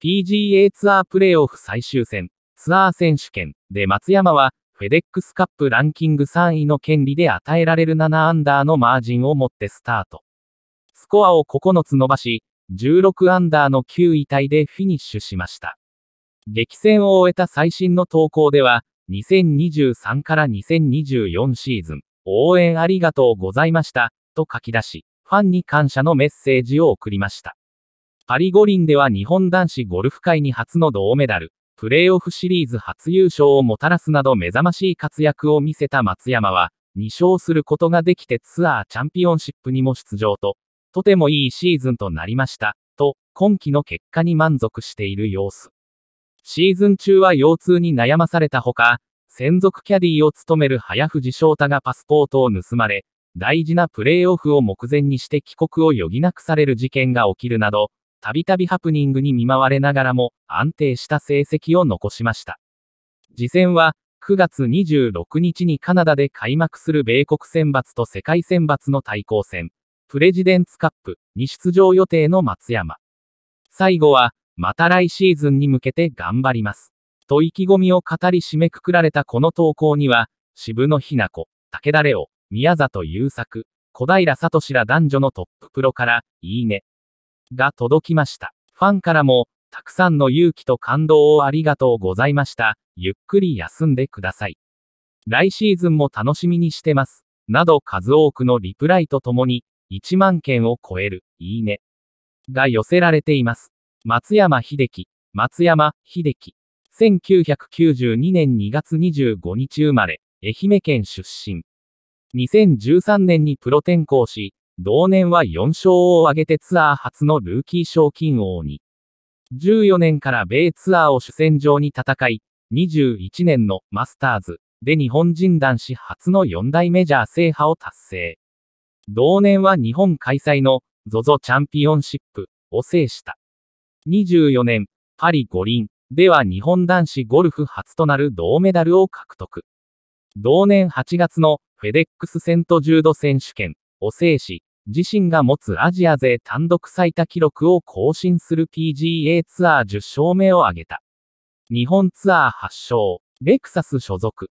PGA ツアープレーオフ最終戦、ツアー選手権で松山は、フェデックスカップランキング3位の権利で与えられる7アンダーのマージンを持ってスタート。スコアを9つ伸ばし、16アンダーの9位タイでフィニッシュしました。激戦を終えた最新の投稿では、2023から2024シーズン、応援ありがとうございました、と書き出し、ファンに感謝のメッセージを送りました。パリ五輪では日本男子ゴルフ界に初の銅メダル、プレーオフシリーズ初優勝をもたらすなど目覚ましい活躍を見せた松山は、2勝することができてツアーチャンピオンシップにも出場と、とてもいいシーズンとなりました、と、今季の結果に満足している様子。シーズン中は腰痛に悩まされたほか、専属キャディを務める早藤翔太がパスポートを盗まれ、大事なプレーオフを目前にして帰国を余儀なくされる事件が起きるなど、たびたびハプニングに見舞われながらも、安定した成績を残しました。次戦は、9月26日にカナダで開幕する米国選抜と世界選抜の対抗戦、プレジデンツカップに出場予定の松山。最後は、また来シーズンに向けて頑張ります。と意気込みを語り締めくくられたこの投稿には、渋野日向子、武田レオ、宮里優作、小平聡ら男女のトッププロから、いいね、が届きました。ファンからも、たくさんの勇気と感動をありがとうございました。ゆっくり休んでください。来シーズンも楽しみにしてます。など数多くのリプライとともに、1万件を超える、いいね。が寄せられています。松山秀樹、松山秀樹。1992年2月25日生まれ、愛媛県出身。2013年にプロ転向し、同年は4勝を挙げてツアー初のルーキー賞金王に。14年から米ツアーを主戦場に戦い、21年のマスターズで日本人男子初の4大メジャー制覇を達成。同年は日本開催の ZOZO チャンピオンシップを制した。24年、パリ五輪では日本男子ゴルフ初となる銅メダルを獲得。同年8月のフェデックスセントジュード選手権を制し、自身が持つアジア勢単独最多記録を更新する PGA ツアー10勝目を挙げた。日本ツアー8勝、レクサス所属。